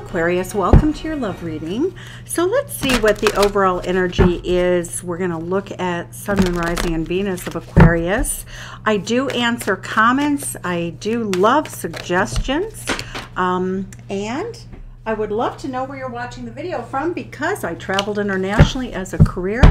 Aquarius, welcome to your love reading. So let's see what the overall energy is. We're going to look at Sun, Moon, Rising, and Venus of Aquarius. I do answer comments. I do love suggestions. Um, and I would love to know where you're watching the video from because I traveled internationally as a career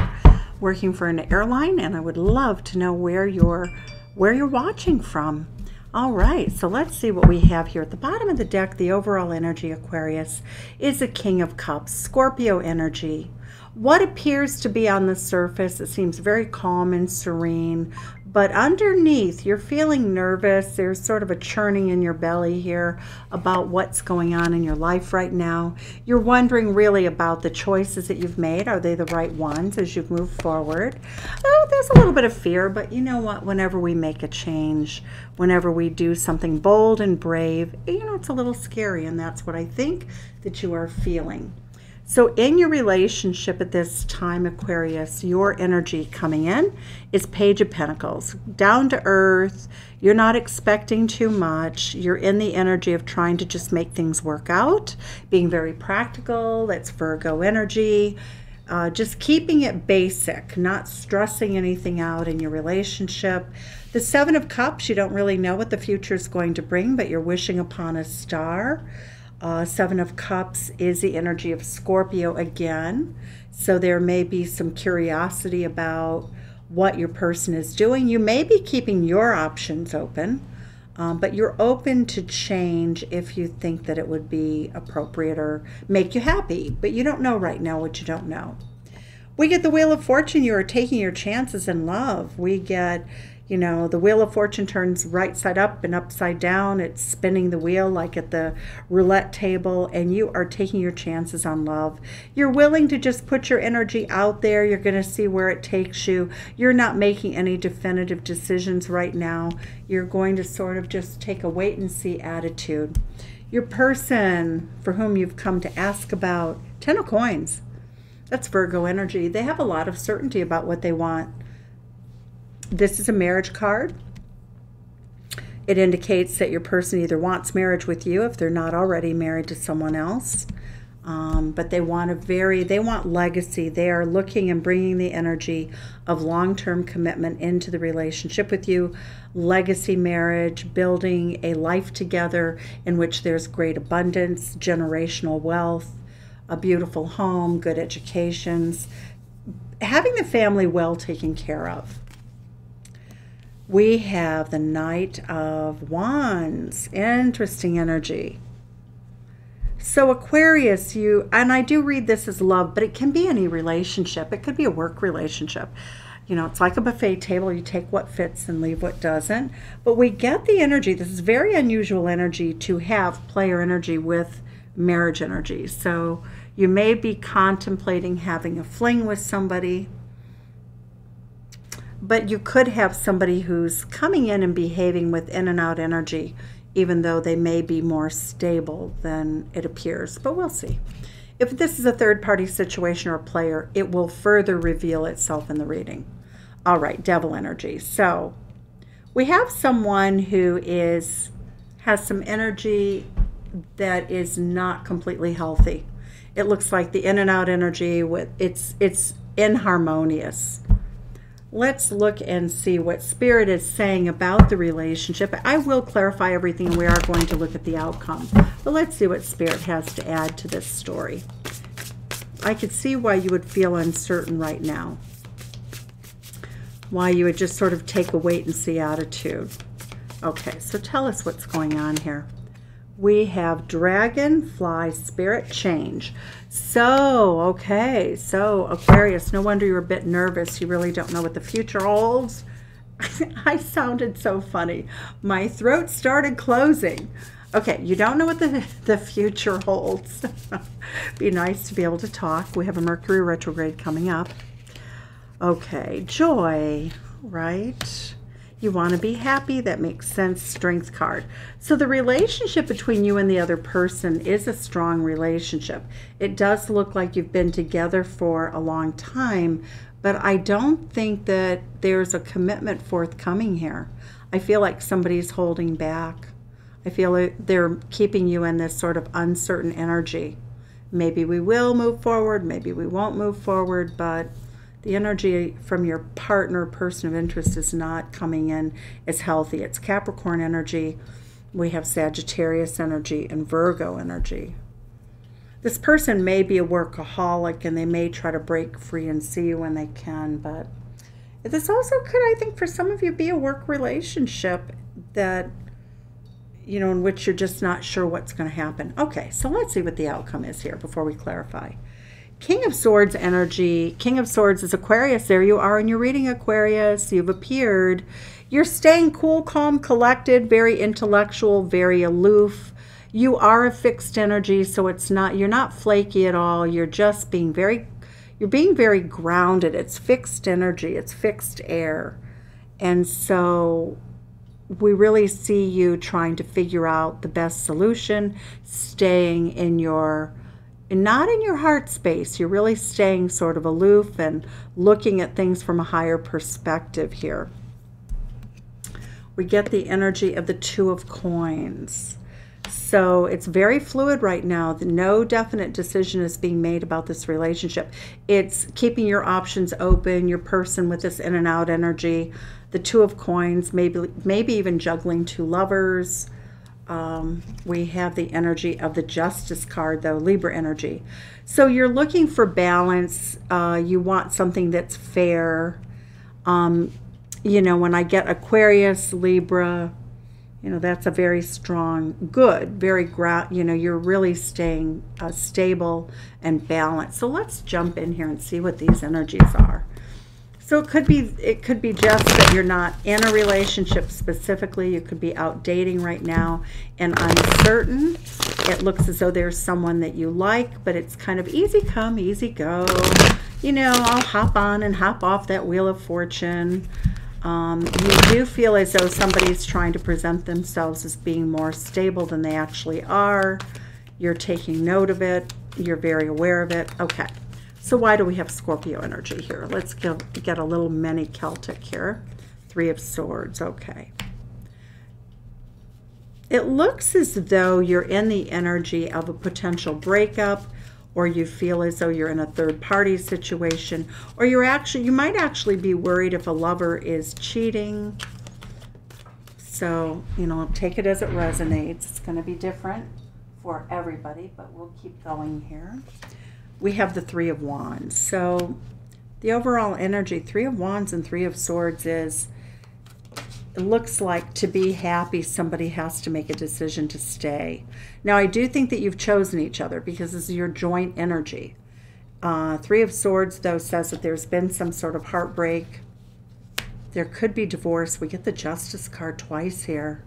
working for an airline and I would love to know where you're where you're watching from. All right, so let's see what we have here. At the bottom of the deck, the overall energy Aquarius is a King of Cups, Scorpio energy. What appears to be on the surface, it seems very calm and serene, but underneath, you're feeling nervous. There's sort of a churning in your belly here about what's going on in your life right now. You're wondering really about the choices that you've made. Are they the right ones as you've moved forward? Oh, there's a little bit of fear, but you know what? Whenever we make a change, whenever we do something bold and brave, you know, it's a little scary, and that's what I think that you are feeling. So, in your relationship at this time, Aquarius, your energy coming in is Page of Pentacles, down to earth. You're not expecting too much. You're in the energy of trying to just make things work out, being very practical. That's Virgo energy. Uh, just keeping it basic, not stressing anything out in your relationship. The Seven of Cups, you don't really know what the future is going to bring, but you're wishing upon a star. Uh, Seven of Cups is the energy of Scorpio again. So there may be some curiosity about what your person is doing. You may be keeping your options open, um, but you're open to change if you think that it would be appropriate or make you happy. But you don't know right now what you don't know. We get the Wheel of Fortune. You are taking your chances in love. We get you know, the wheel of fortune turns right side up and upside down. It's spinning the wheel like at the roulette table, and you are taking your chances on love. You're willing to just put your energy out there. You're going to see where it takes you. You're not making any definitive decisions right now. You're going to sort of just take a wait and see attitude. Your person for whom you've come to ask about, Ten of Coins. That's Virgo energy. They have a lot of certainty about what they want this is a marriage card. It indicates that your person either wants marriage with you if they're not already married to someone else. Um, but they want a very they want legacy they are looking and bringing the energy of long-term commitment into the relationship with you legacy marriage building a life together in which there's great abundance generational wealth a beautiful home good educations having the family well taken care of we have the Knight of Wands. Interesting energy. So, Aquarius, you, and I do read this as love, but it can be any relationship. It could be a work relationship. You know, it's like a buffet table. You take what fits and leave what doesn't. But we get the energy. This is very unusual energy to have player energy with marriage energy. So, you may be contemplating having a fling with somebody but you could have somebody who's coming in and behaving with in and out energy, even though they may be more stable than it appears. But we'll see. If this is a third party situation or player, it will further reveal itself in the reading. All right, devil energy. So we have someone who is has some energy that is not completely healthy. It looks like the in and out energy with it's it's inharmonious let's look and see what Spirit is saying about the relationship. I will clarify everything and we are going to look at the outcome. But let's see what Spirit has to add to this story. I could see why you would feel uncertain right now. Why you would just sort of take a wait and see attitude. Okay, so tell us what's going on here we have dragonfly spirit change. So, okay, so Aquarius, no wonder you're a bit nervous. You really don't know what the future holds. I sounded so funny. My throat started closing. Okay, you don't know what the, the future holds. Be nice to be able to talk. We have a Mercury retrograde coming up. Okay, joy, right? You want to be happy. That makes sense. Strength card. So the relationship between you and the other person is a strong relationship. It does look like you've been together for a long time, but I don't think that there's a commitment forthcoming here. I feel like somebody's holding back. I feel it, they're keeping you in this sort of uncertain energy. Maybe we will move forward, maybe we won't move forward, but the energy from your partner, person of interest, is not coming in as healthy. It's Capricorn energy. We have Sagittarius energy and Virgo energy. This person may be a workaholic and they may try to break free and see you when they can, but this also could, I think, for some of you, be a work relationship that, you know, in which you're just not sure what's going to happen. Okay, so let's see what the outcome is here before we clarify. King of Swords energy. King of Swords is Aquarius. There you are in your reading, Aquarius. You've appeared. You're staying cool, calm, collected, very intellectual, very aloof. You are a fixed energy, so it's not you're not flaky at all. You're just being very you're being very grounded. It's fixed energy. It's fixed air. And so we really see you trying to figure out the best solution, staying in your not in your heart space. You're really staying sort of aloof and looking at things from a higher perspective here. We get the energy of the Two of Coins. So it's very fluid right now. No definite decision is being made about this relationship. It's keeping your options open, your person with this in and out energy, the Two of Coins, maybe maybe even juggling two lovers um, we have the energy of the Justice card, though, Libra energy. So you're looking for balance. Uh, you want something that's fair. Um, you know, when I get Aquarius, Libra, you know, that's a very strong, good, very, ground, you know, you're really staying uh, stable and balanced. So let's jump in here and see what these energies are. So it could be it could be just that you're not in a relationship specifically. You could be out dating right now and uncertain. It looks as though there's someone that you like, but it's kind of easy come, easy go. You know, I'll hop on and hop off that wheel of fortune. Um, you do feel as though somebody's trying to present themselves as being more stable than they actually are. You're taking note of it. You're very aware of it. Okay. So why do we have Scorpio energy here? Let's get, get a little mini Celtic here. Three of Swords, okay. It looks as though you're in the energy of a potential breakup or you feel as though you're in a third party situation or you're actually you might actually be worried if a lover is cheating so you know take it as it resonates it's going to be different for everybody but we'll keep going here we have the Three of Wands. So the overall energy, Three of Wands and Three of Swords is, it looks like to be happy, somebody has to make a decision to stay. Now, I do think that you've chosen each other because this is your joint energy. Uh, Three of Swords, though, says that there's been some sort of heartbreak. There could be divorce. We get the Justice card twice here.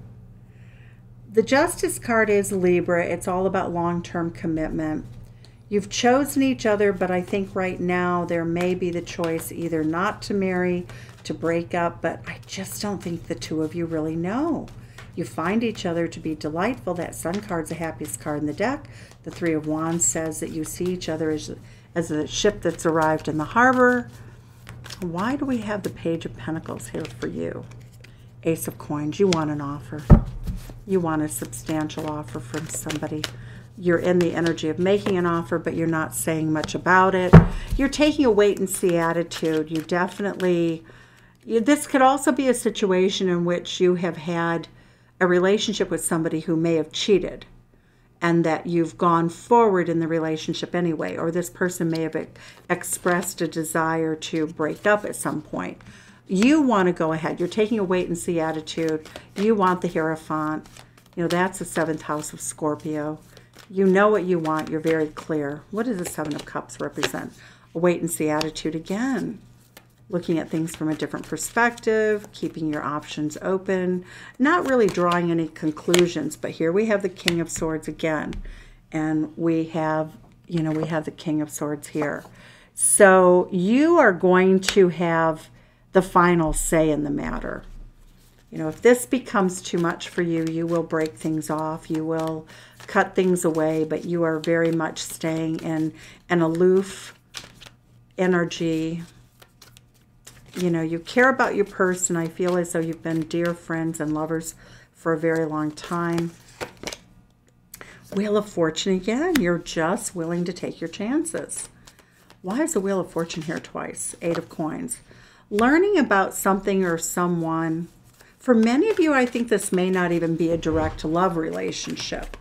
The Justice card is Libra. It's all about long-term commitment. You've chosen each other, but I think right now there may be the choice either not to marry, to break up, but I just don't think the two of you really know. You find each other to be delightful. That Sun card's the happiest card in the deck. The Three of Wands says that you see each other as, as a ship that's arrived in the harbor. Why do we have the Page of Pentacles here for you? Ace of Coins. You want an offer. You want a substantial offer from somebody you're in the energy of making an offer, but you're not saying much about it. You're taking a wait and see attitude. You definitely, you, this could also be a situation in which you have had a relationship with somebody who may have cheated and that you've gone forward in the relationship anyway, or this person may have expressed a desire to break up at some point. You want to go ahead. You're taking a wait and see attitude. You want the Hierophant. You know, that's the seventh house of Scorpio. You know what you want. You're very clear. What does the Seven of Cups represent? A wait and see attitude again. Looking at things from a different perspective, keeping your options open, not really drawing any conclusions. But here we have the King of Swords again. And we have, you know, we have the King of Swords here. So you are going to have the final say in the matter. You know, if this becomes too much for you, you will break things off. You will cut things away, but you are very much staying in an aloof energy. You know, you care about your person. I feel as though you've been dear friends and lovers for a very long time. Wheel of Fortune again. You're just willing to take your chances. Why is the Wheel of Fortune here twice? Eight of Coins. Learning about something or someone. For many of you, I think this may not even be a direct love relationship.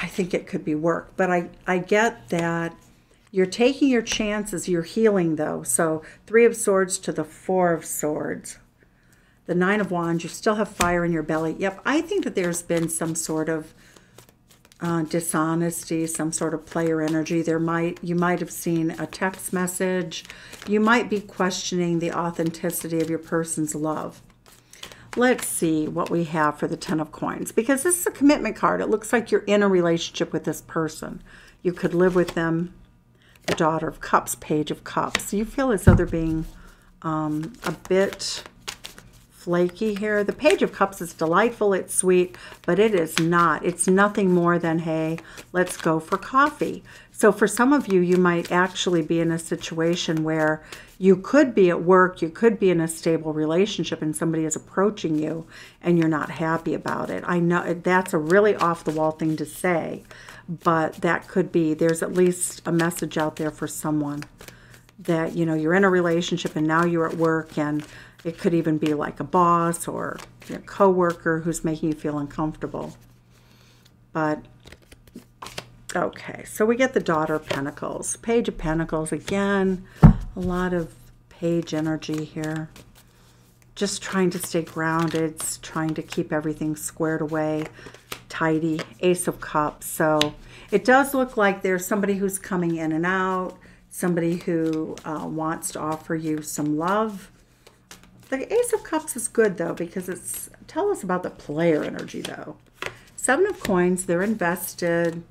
I think it could be work, but I, I get that you're taking your chances. You're healing, though. So, Three of Swords to the Four of Swords. The Nine of Wands, you still have fire in your belly. Yep, I think that there's been some sort of uh, dishonesty, some sort of player energy. There might you might have seen a text message. You might be questioning the authenticity of your person's love. Let's see what we have for the Ten of Coins because this is a commitment card. It looks like you're in a relationship with this person. You could live with them. The Daughter of Cups, Page of Cups. You feel as though they're being um, a bit flaky here. The Page of Cups is delightful, it's sweet, but it is not. It's nothing more than, hey, let's go for coffee. So for some of you, you might actually be in a situation where you could be at work, you could be in a stable relationship, and somebody is approaching you and you're not happy about it. I know that's a really off the wall thing to say, but that could be, there's at least a message out there for someone that, you know, you're in a relationship and now you're at work and it could even be like a boss or a coworker who's making you feel uncomfortable. But okay, so we get the Daughter of Pentacles. Page of Pentacles again. A lot of page energy here. Just trying to stay grounded, trying to keep everything squared away, tidy. Ace of Cups. So it does look like there's somebody who's coming in and out, somebody who uh, wants to offer you some love the Ace of Cups is good, though, because it's... Tell us about the player energy, though. Seven of Coins, they're invested.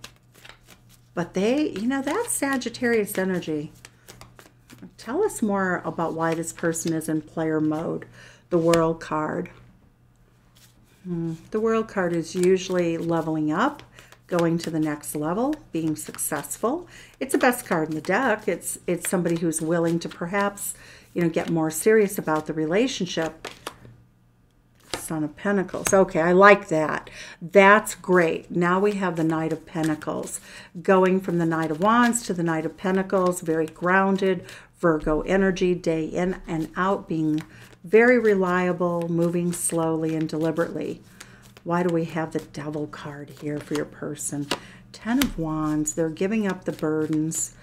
But they, you know, that's Sagittarius energy. Tell us more about why this person is in player mode. The World card. Hmm. The World card is usually leveling up, going to the next level, being successful. It's the best card in the deck. It's it's somebody who's willing to perhaps you know, get more serious about the relationship. Son of Pentacles. Okay, I like that. That's great. Now we have the Knight of Pentacles. Going from the Knight of Wands to the Knight of Pentacles, very grounded, Virgo energy, day in and out, being very reliable, moving slowly and deliberately. Why do we have the Devil card here for your person? Ten of Wands, they're giving up the burdens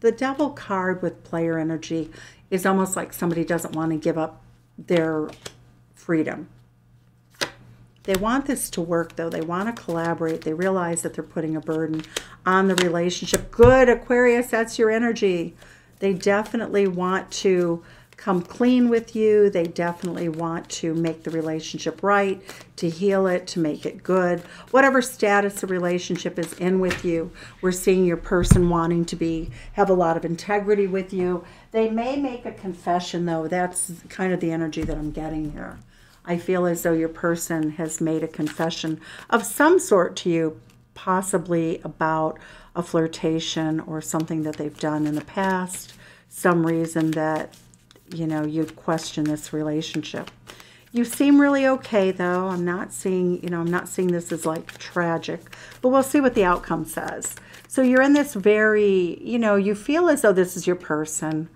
the devil card with player energy is almost like somebody doesn't want to give up their freedom. They want this to work, though. They want to collaborate. They realize that they're putting a burden on the relationship. Good, Aquarius, that's your energy. They definitely want to come clean with you. They definitely want to make the relationship right, to heal it, to make it good. Whatever status the relationship is in with you, we're seeing your person wanting to be have a lot of integrity with you. They may make a confession though. That's kind of the energy that I'm getting here. I feel as though your person has made a confession of some sort to you, possibly about a flirtation or something that they've done in the past, some reason that you know, you'd question this relationship. You seem really okay, though. I'm not seeing, you know, I'm not seeing this as like tragic, but we'll see what the outcome says. So you're in this very, you know, you feel as though this is your person.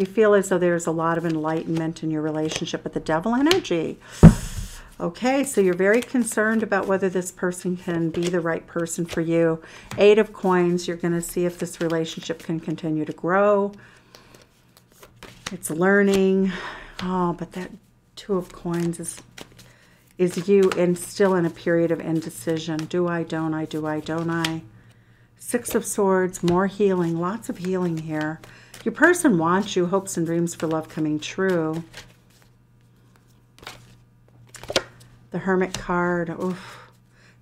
You feel as though there's a lot of enlightenment in your relationship with the devil energy. Okay, so you're very concerned about whether this person can be the right person for you. Eight of coins, you're going to see if this relationship can continue to grow. It's learning. Oh, but that two of coins is is you and still in a period of indecision. Do I, don't I, do I, don't I? Six of Swords, more healing, lots of healing here. Your person wants you, hopes and dreams for love coming true. The Hermit card, oof.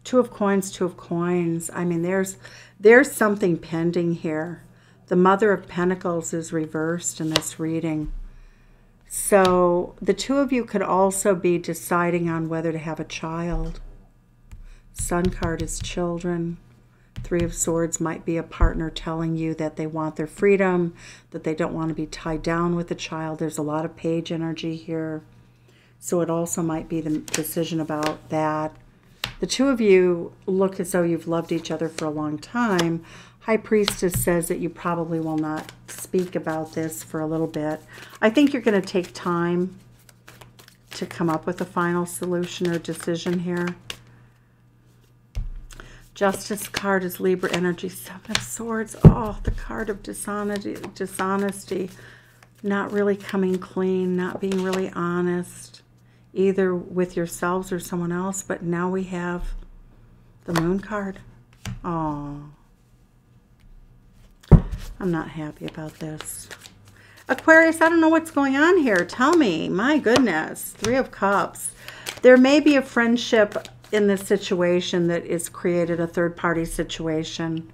Two of coins, two of coins. I mean, there's there's something pending here. The Mother of Pentacles is reversed in this reading. So the two of you could also be deciding on whether to have a child. Sun card is children. Three of Swords might be a partner telling you that they want their freedom, that they don't want to be tied down with a child. There's a lot of page energy here. So it also might be the decision about that. The two of you look as though you've loved each other for a long time. High Priestess says that you probably will not speak about this for a little bit. I think you're going to take time to come up with a final solution or decision here. Justice card is Libra energy. Seven of Swords. Oh, the card of dishonesty. Dishonesty. Not really coming clean. Not being really honest. Either with yourselves or someone else. But now we have the Moon card. Oh. I'm not happy about this. Aquarius, I don't know what's going on here. Tell me. My goodness. Three of Cups. There may be a friendship in this situation that is created a third party situation.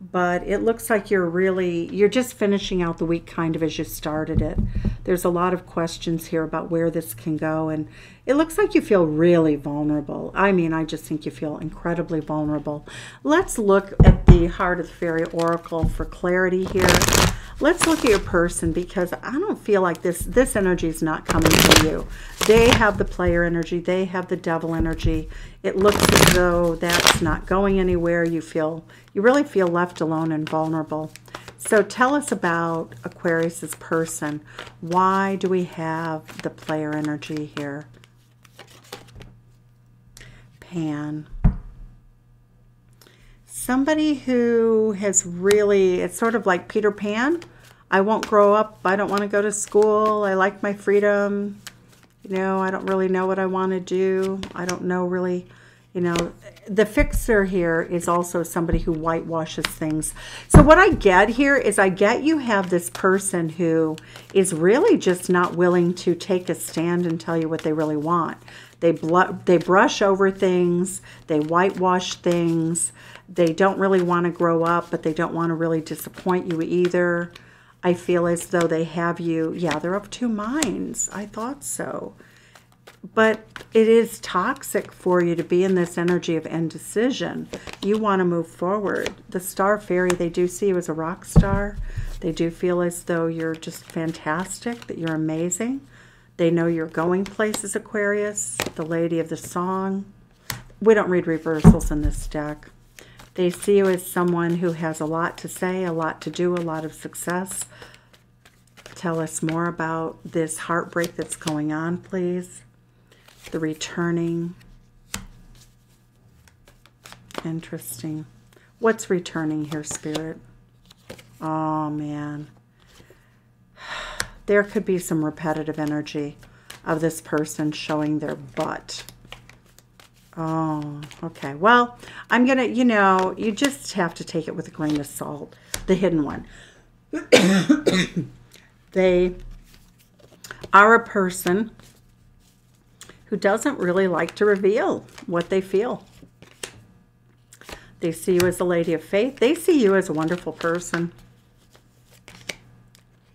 But it looks like you're really you're just finishing out the week kind of as you started it. There's a lot of questions here about where this can go and it looks like you feel really vulnerable i mean i just think you feel incredibly vulnerable let's look at the heart of the fairy oracle for clarity here let's look at your person because I don't feel like this this energy is not coming from you. They have the player energy, they have the devil energy. It looks as though that's not going anywhere. You feel you really feel left alone and vulnerable. So tell us about Aquarius's person. Why do we have the player energy here? Pan somebody who has really, it's sort of like Peter Pan. I won't grow up. I don't want to go to school. I like my freedom. You know, I don't really know what I want to do. I don't know really, you know, the fixer here is also somebody who whitewashes things. So what I get here is I get you have this person who is really just not willing to take a stand and tell you what they really want. They, they brush over things. They whitewash things. They don't really want to grow up, but they don't want to really disappoint you either. I feel as though they have you. Yeah, they're of two minds. I thought so. But it is toxic for you to be in this energy of indecision. You want to move forward. The star fairy, they do see you as a rock star. They do feel as though you're just fantastic, that you're amazing. They know you're going places, Aquarius. The lady of the song. We don't read reversals in this deck. They see you as someone who has a lot to say, a lot to do, a lot of success. Tell us more about this heartbreak that's going on, please. The returning. Interesting. What's returning here, Spirit? Oh, man. There could be some repetitive energy of this person showing their butt. Oh, okay. Well, I'm going to, you know, you just have to take it with a grain of salt. The hidden one. they are a person who doesn't really like to reveal what they feel. They see you as a lady of faith. They see you as a wonderful person.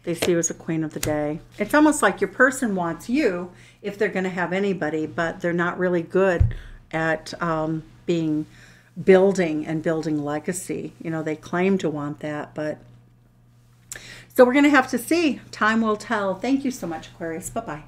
They see you as a queen of the day. It's almost like your person wants you if they're going to have anybody, but they're not really good at um, being building and building legacy. You know, they claim to want that, but so we're going to have to see. Time will tell. Thank you so much, Aquarius. Bye bye.